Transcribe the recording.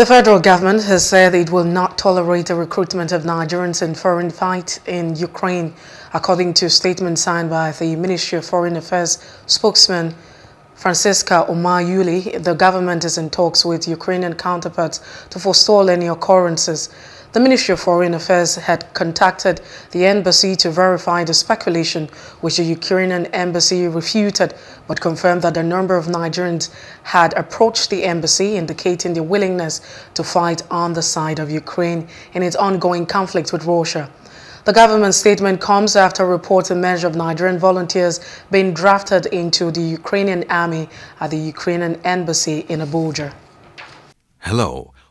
The federal government has said it will not tolerate the recruitment of Nigerians in foreign fight in Ukraine, according to a statement signed by the Ministry of Foreign Affairs spokesman Francisca Omayuli. The government is in talks with Ukrainian counterparts to forestall any occurrences. The Ministry of Foreign Affairs had contacted the embassy to verify the speculation, which the Ukrainian embassy refuted, but confirmed that a number of Nigerians had approached the embassy, indicating their willingness to fight on the side of Ukraine in its ongoing conflict with Russia. The government statement comes after reports emerged of Nigerian volunteers being drafted into the Ukrainian army at the Ukrainian embassy in Abuja. Hello.